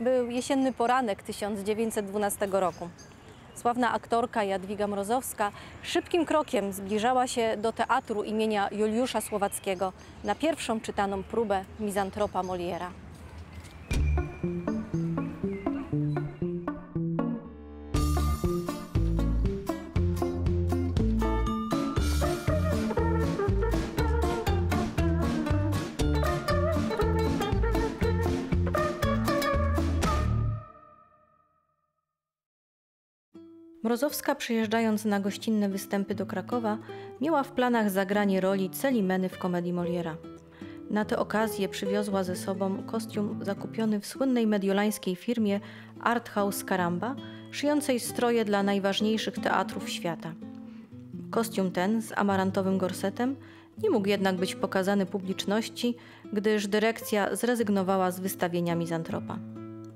Był jesienny poranek 1912 roku. Sławna aktorka Jadwiga Mrozowska szybkim krokiem zbliżała się do teatru imienia Juliusza Słowackiego na pierwszą czytaną próbę Mizantropa Moliera. Mrozowska przyjeżdżając na gościnne występy do Krakowa miała w planach zagranie roli Celimeny w komedii Moliera. Na tę okazję przywiozła ze sobą kostium zakupiony w słynnej mediolańskiej firmie Art House Caramba, szyjącej stroje dla najważniejszych teatrów świata. Kostium ten z amarantowym gorsetem nie mógł jednak być pokazany publiczności, gdyż dyrekcja zrezygnowała z wystawienia mizantropa.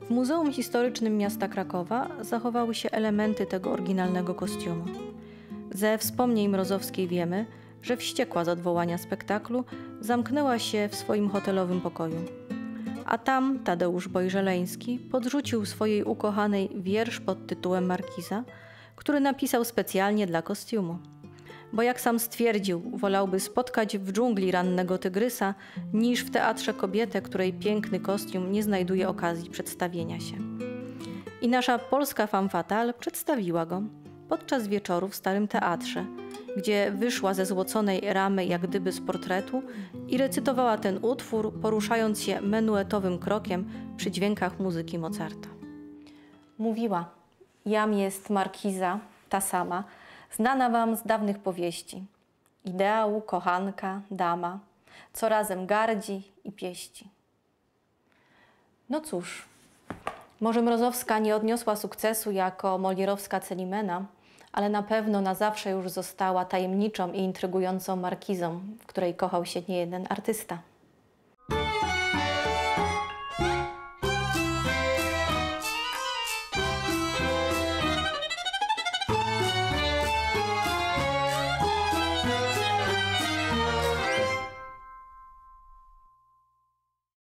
W Muzeum Historycznym Miasta Krakowa zachowały się elementy tego oryginalnego kostiumu. Ze wspomnień Mrozowskiej wiemy, że wściekła z odwołania spektaklu zamknęła się w swoim hotelowym pokoju. A tam Tadeusz Bojżeleński podrzucił swojej ukochanej wiersz pod tytułem Markiza, który napisał specjalnie dla kostiumu bo jak sam stwierdził, wolałby spotkać w dżungli rannego tygrysa, niż w teatrze kobietę, której piękny kostium nie znajduje okazji przedstawienia się. I nasza polska femme fatale przedstawiła go podczas wieczoru w Starym Teatrze, gdzie wyszła ze złoconej ramy jak gdyby z portretu i recytowała ten utwór, poruszając się menuetowym krokiem przy dźwiękach muzyki Mozarta. Mówiła, jam jest markiza, ta sama, znana wam z dawnych powieści. Ideału, kochanka, dama, co razem gardzi i pieści. No cóż, może Mrozowska nie odniosła sukcesu jako molierowska Celimena, ale na pewno na zawsze już została tajemniczą i intrygującą markizą, w której kochał się niejeden artysta.